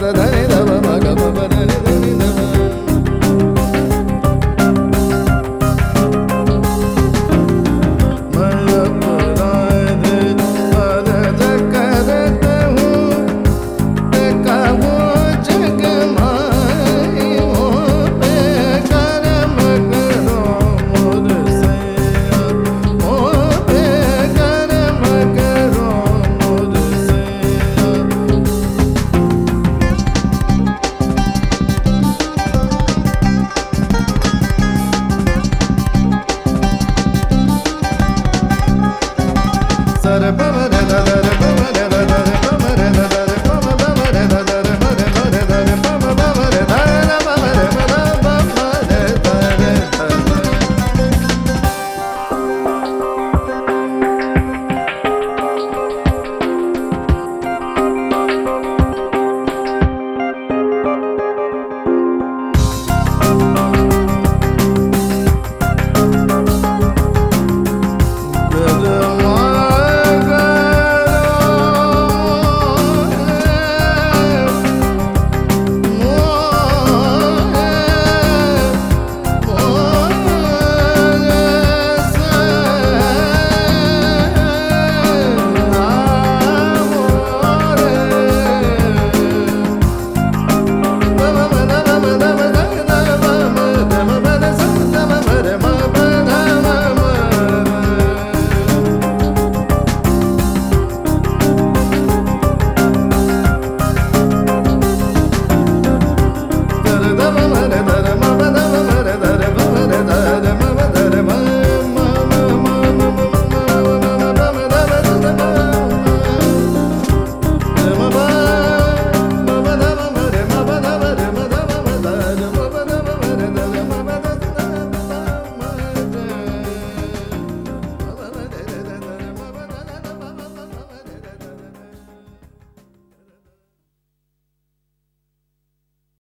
da da da da da da da da